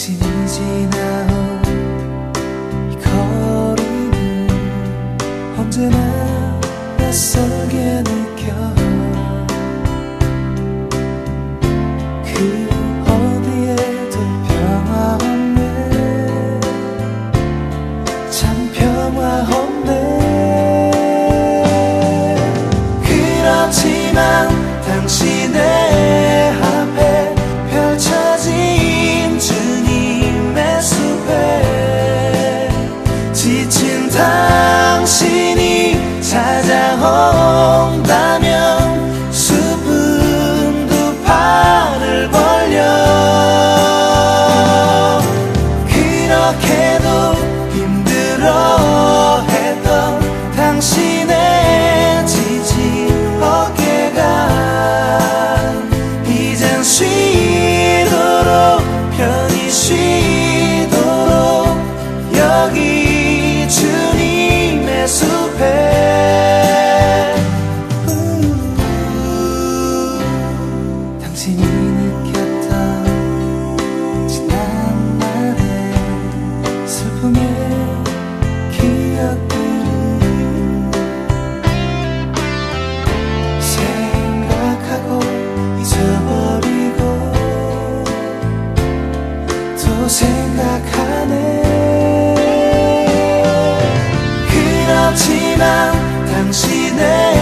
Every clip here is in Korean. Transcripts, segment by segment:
당신이 지 당신의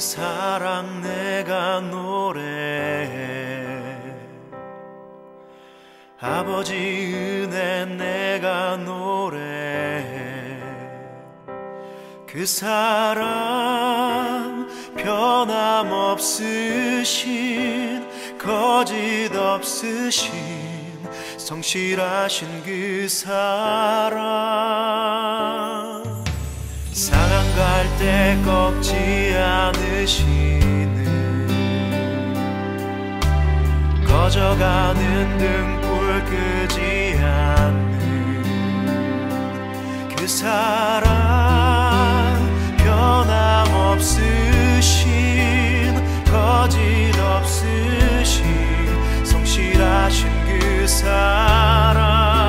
사랑 내가 노래해 아버지 은혜 내가 노래해 그 사랑 변함없으신 거짓 없으신 성실하신 그 사랑 상한 갈때 꺾지 않으시는 꺼져가는 등불 끄지 않는 그 사랑 변함없으신 거짓 없으신 성실하신 그 사랑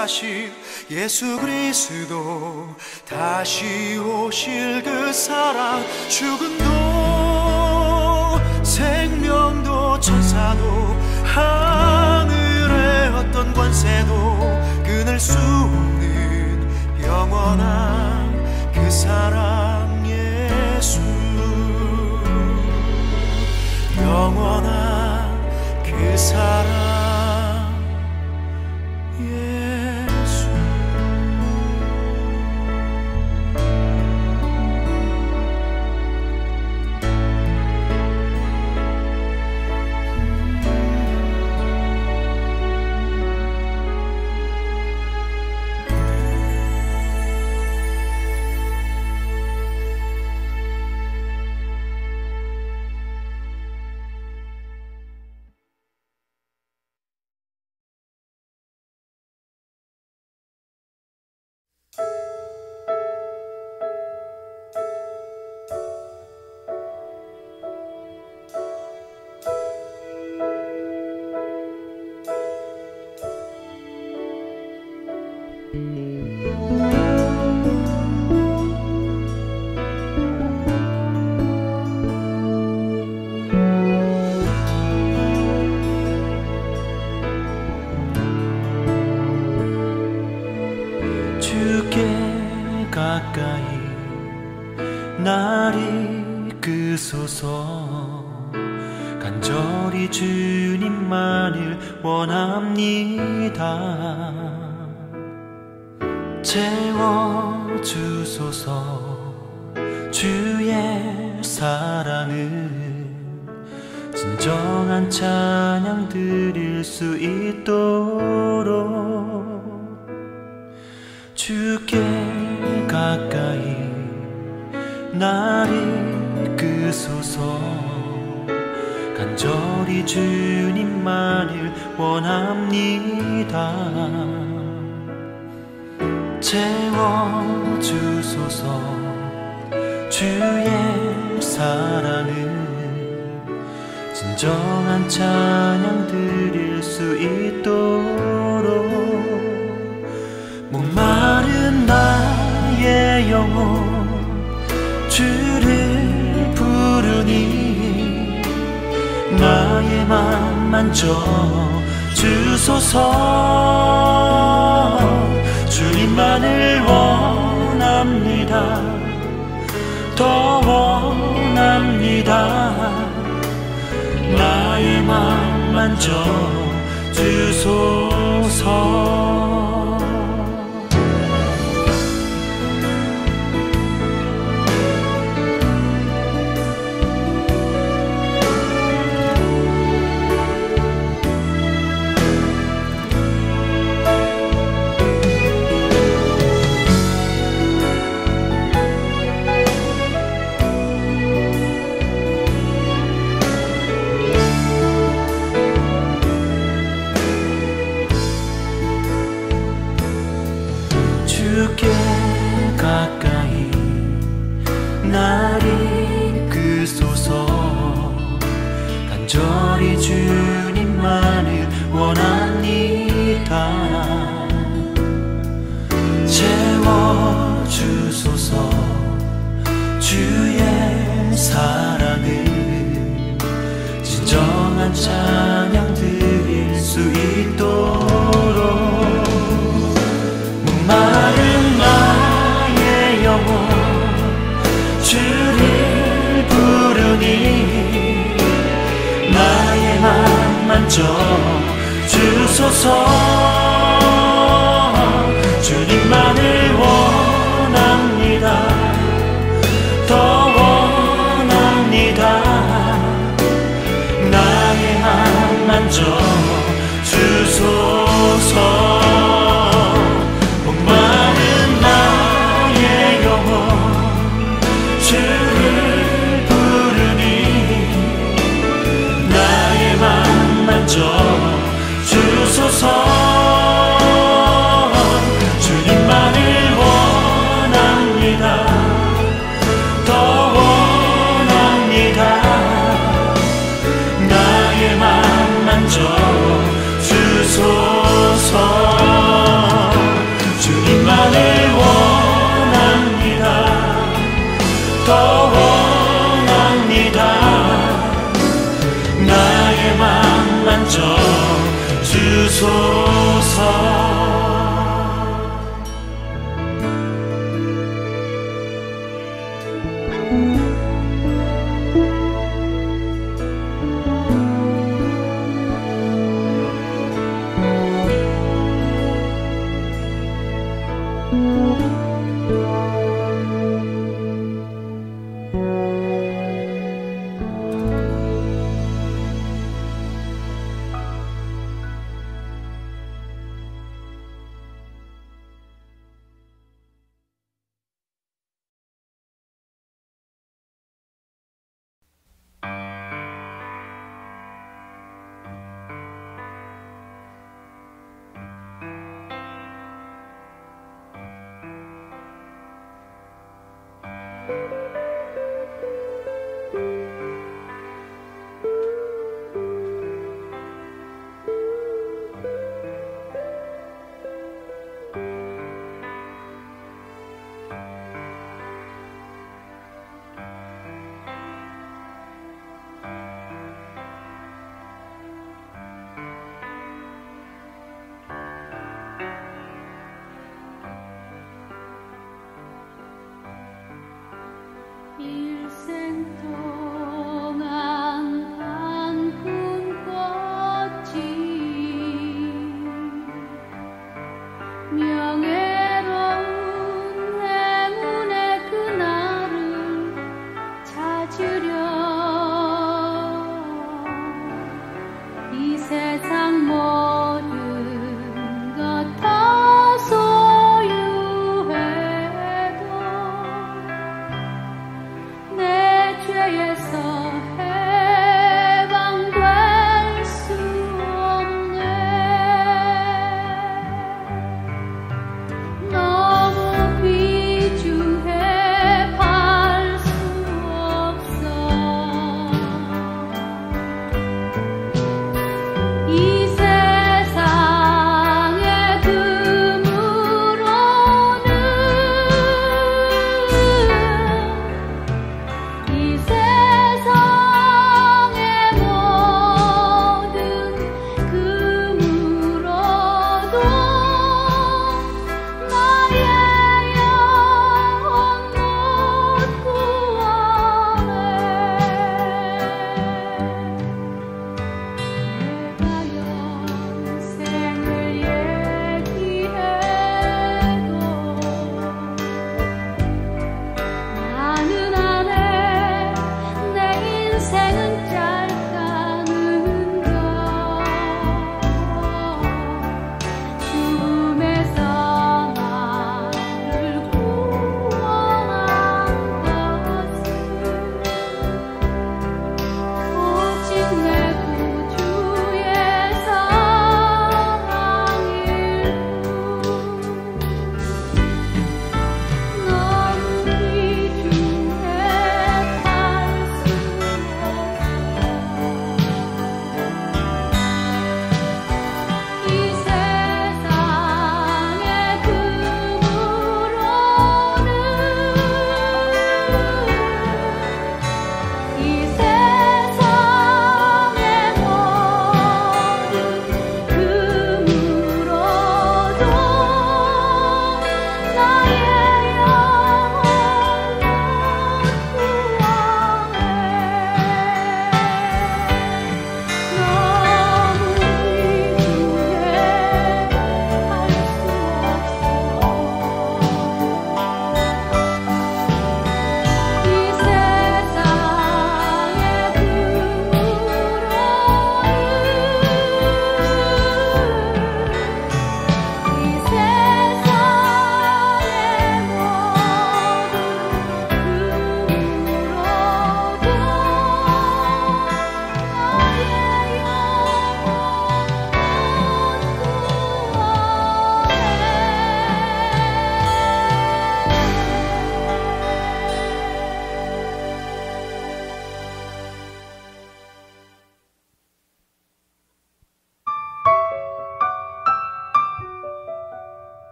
사신 예수 그리스도 다시 오실 그 사랑 죽음도 생명도 천사도 하늘의 어떤 권세도 끊을 수 없는 영원한 그 사랑 예수. 영원한 그 사랑 뭐 주를 부르니 나의 맘 만져 주소서. 주님만을 원합니다. 더 원합니다. 나의 맘 만져 주소서. 만져 주소서.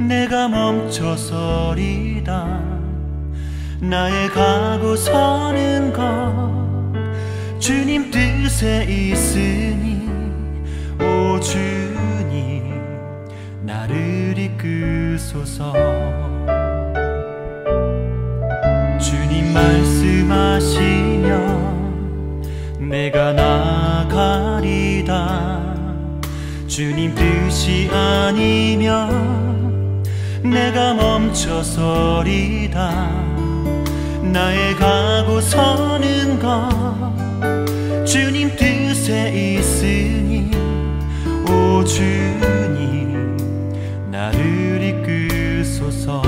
내가 멈춰서리다. 나의 가고 서는 것 주님 뜻에 있으니 오 주님 나를 이끄소서. 주님 말씀하시면 내가 나가리다. 주님 뜻이 아니면 내가 멈춰서리다. 나의 가고 서는 것. 주님 뜻에 있으니 오 주님 나를 이끄소서.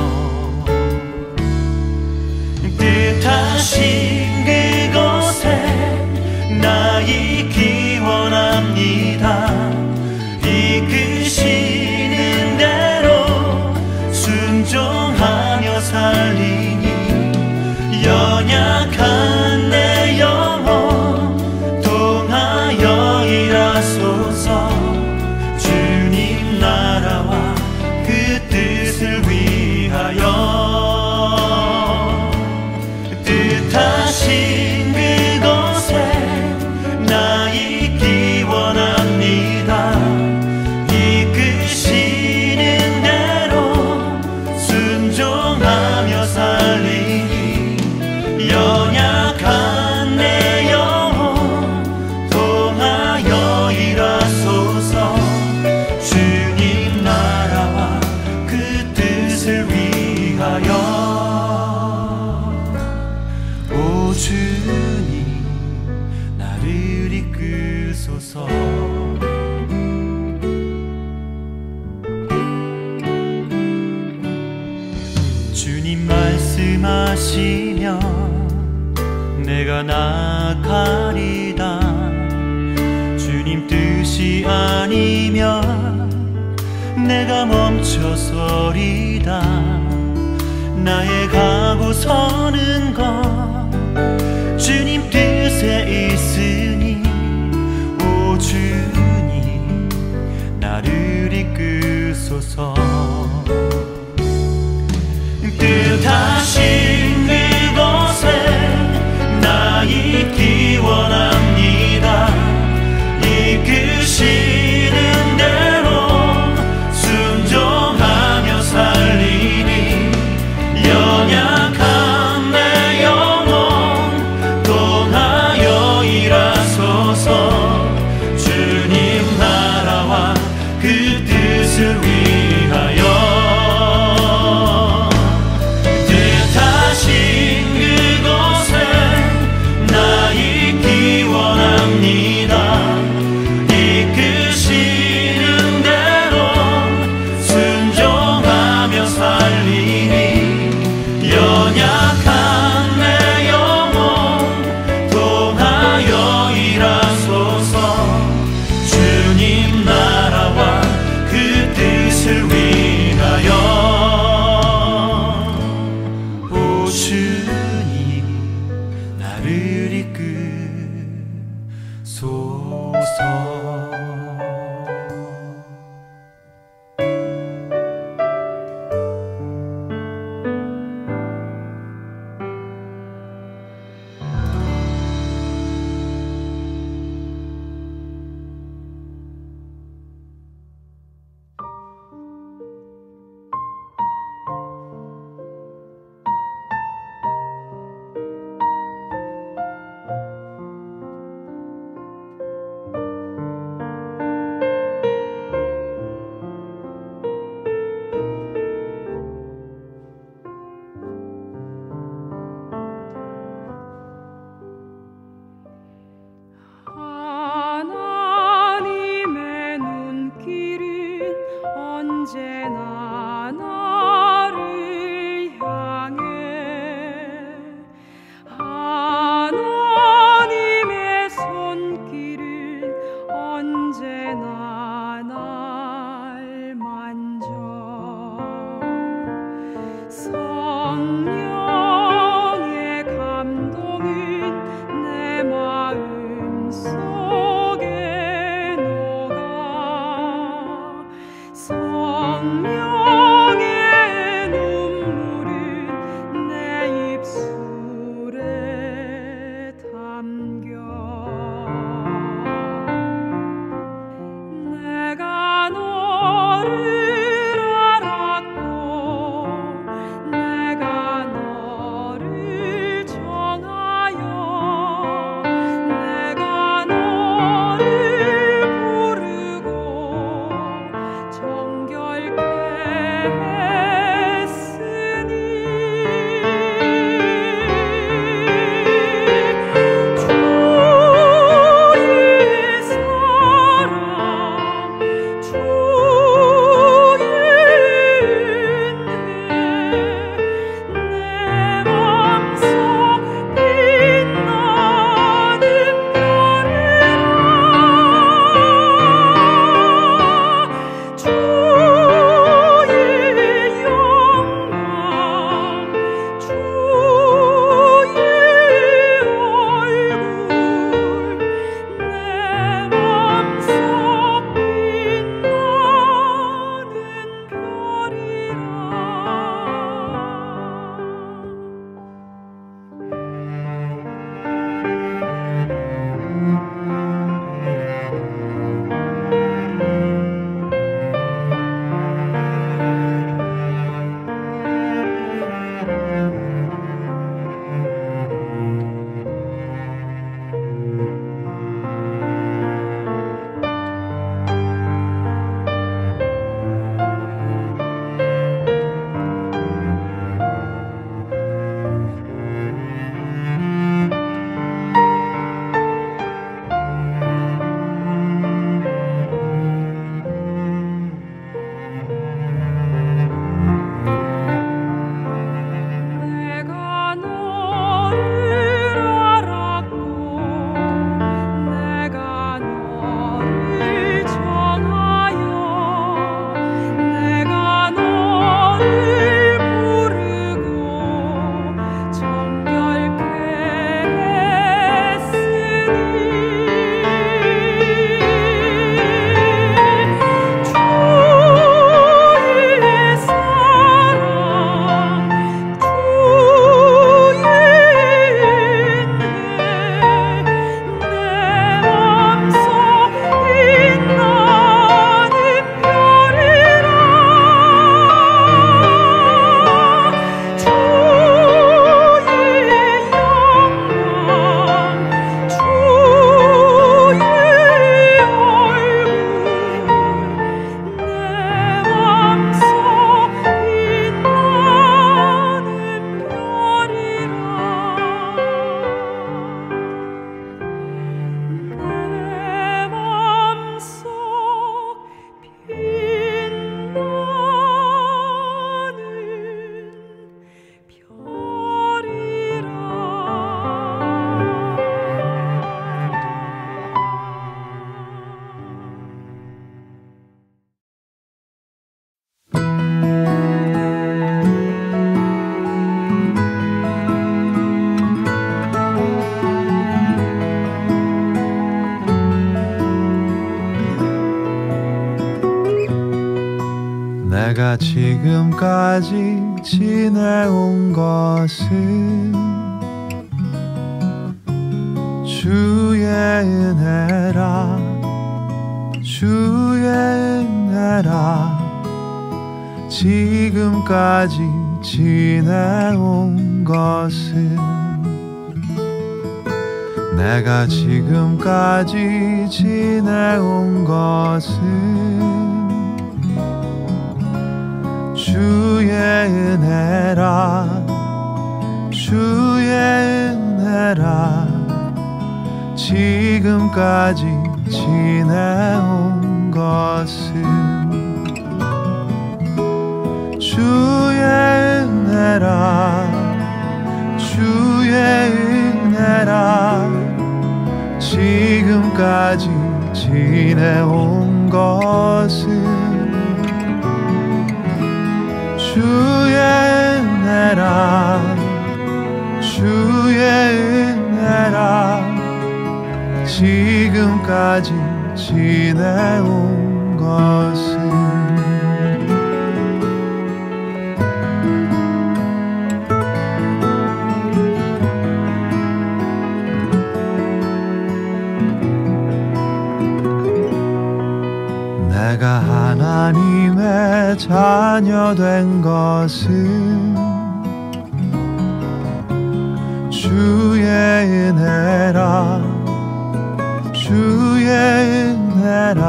뜻하신 그곳에 나이 기원합 지금까지 지내온 것은 주의 은혜라 주의 은혜라. 지금까지 지내온 것은 내가 지금까지 지내온 것은 지금까지 지내온 것은 주의 은혜라 주의 은혜라. 지금까지 지내온 것은 주의 은혜라 주의 은혜라 지금까지 지내온 것은 내가 하나님의 자녀 된 것은 주의 은혜라 주의 은혜라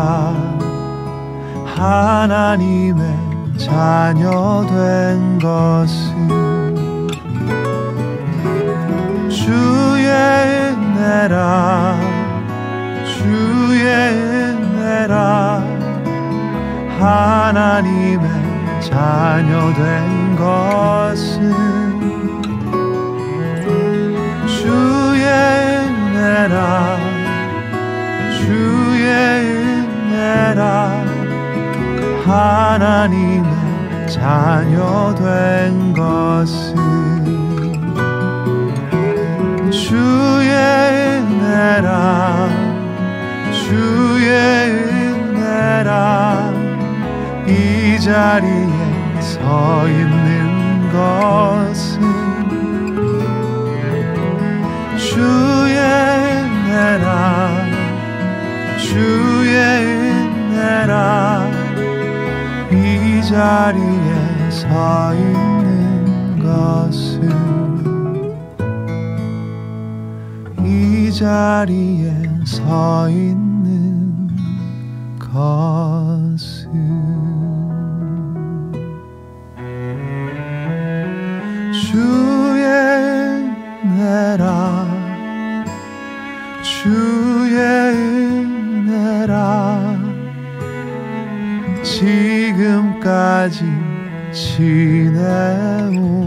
하나님의 자녀 된 것은 주의 은혜라 주의 은혜라 하나님의 자녀 된 것은 주의 은혜라 주의 은혜라 하나님의 자녀 된 것은 주의 은혜라 주의 은혜라. 이 자리에 서 있는 것은 주의 은혜라 주의 은혜라. 이 자리에 서 있는 것은 이 자리에 서 있는 것 지내온